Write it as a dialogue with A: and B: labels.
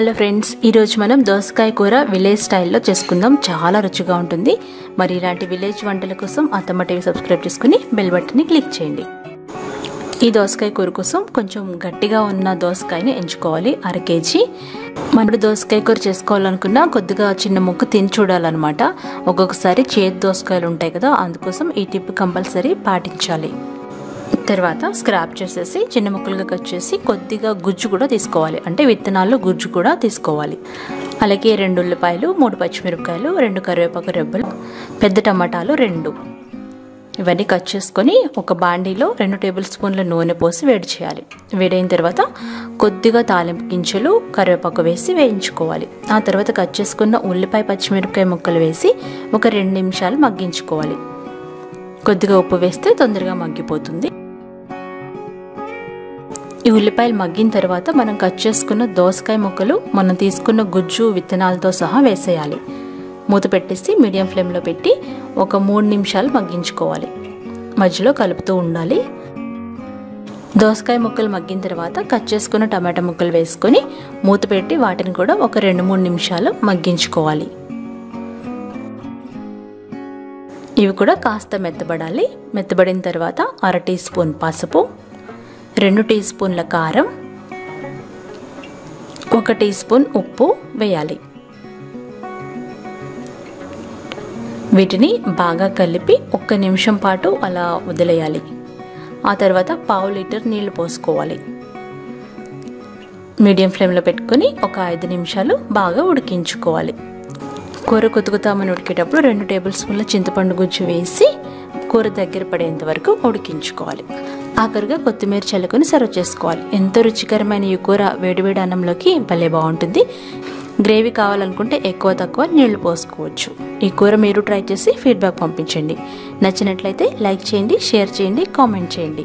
A: Hello friends ఈరోజు మనం దోసకాయ కూర విలేజ్ స్టైల్లో చేసుకుందాం. చాలా రుచిగా ఉంటుంది. మరి ఇలాంటి విలేజ్ వంటల కోసం అత్తమ్మ టీవీ సబ్స్క్రైబ్ చేసుకుని బెల్ బటన్ని క్లిక్ చేయండి. ఈ దోసకాయ కూర కోసం కొంచెం గట్టిగా ఉన్న దోసకాయని ఎంచుకోవాలి. అర కేజీ. మనం దోసకాయ కూర చేసుకోవాలనుకున్నా కొద్దిగా చిన్న ముక్క తిని చూడాలన్నమాట. ఒక్కొక్కసారి చేతి దోసకాయలు ఉంటాయి కదా అందుకోసం ఈ టిప్ కంపల్సరీ పాటించాలి. తర్వాత స్క్రాప్ చేసేసి చిన్న ముక్కలుగా కట్ చేసి కొద్దిగా గుజ్జు కూడా తీసుకోవాలి. అంటే విత్తనాల్లో గుజ్జు కూడా తీసుకోవాలి. అలాగే రెండు ఉల్లిపాయలు మూడు పచ్చిమిరపకాయలు రెండు కరివేపాకు రెబ్బలు పెద్ద టమాటాలు రెండు. ఇవన్నీ కట్ చేసుకొని ఒక బాండీలో రెండు టేబుల్ స్పూన్ల నూనె పోసి వేడి చేయాలి. వేడైన తర్వాత కొద్దిగా తాలింపు గింజలు కరివేపాకు వేసి వేయించుకోవాలి. ఆ తర్వాత కట్ చేసుకున్న ఉల్లిపాయ పచ్చిమిరపకాయ ముక్కలు వేసి ఒక రెండు నిమిషాలు మగ్గించుకోవాలి. కొద్దిగా ఉప్పు వేస్తే తొందరగా మగ్గిపోతుంది. ఈ ఉల్లిపాయలు మగ్గిన తర్వాత మనం కట్ చేసుకున్న దోసకాయ ముక్కలు మనం తీసుకున్న గుజ్జు విత్తనాలతో సహా వేసేయాలి. మూత పెట్టేసి మీడియం ఫ్లేమ్లో పెట్టి ఒక మూడు నిమిషాలు మగ్గించుకోవాలి. మధ్యలో కలుపుతూ ఉండాలి. దోసకాయ ముక్కలు మగ్గిన తర్వాత కట్ చేసుకున్న టమాటా ముక్కలు వేసుకొని మూత పెట్టి వాటిని కూడా ఒక రెండు మూడు నిమిషాలు మగ్గించుకోవాలి. ఇవి కూడా కాస్త మెత్తబడాలి. మెత్తబడిన తర్వాత అర టీ స్పూన్ పసుపు రెండు టీ స్పూన్ల కారం ఒక టీ స్పూన్ ఉప్పు వేయాలి. వీటిని బాగా కలిపి ఒక్క నిమిషం పాటు అలా వదిలేయాలి. ఆ తర్వాత పావు లీటర్ నీళ్ళు పోసుకోవాలి. మీడియం ఫ్లేమ్లో పెట్టుకొని ఒక ఐదు నిమిషాలు బాగా ఉడికించుకోవాలి. కూర కొతుకుతామని ఉడికేటప్పుడు రెండు టేబుల్ స్పూన్ల చింతపండు గుజ్జు వేసి కూర దగ్గర పడేంత వరకు ఉడికించుకోవాలి. ఆఖరిగా కొత్తిమీర చల్లుకొని సర్వ్ చేసుకోవాలి. ఎంతో రుచికరమైన ఈ కూర వేడివేడి అన్నంలోకి భలే బాగుంటుంది. గ్రేవీ కావాలనుకుంటే ఎక్కువ తక్కువ నీళ్ళు పోసుకోవచ్చు. ఈ కూర మీరు ట్రై చేసి ఫీడ్బ్యాక్ పంపించండి. నచ్చినట్లయితే లైక్ చేయండి షేర్ చేయండి కామెంట్ చేయండి.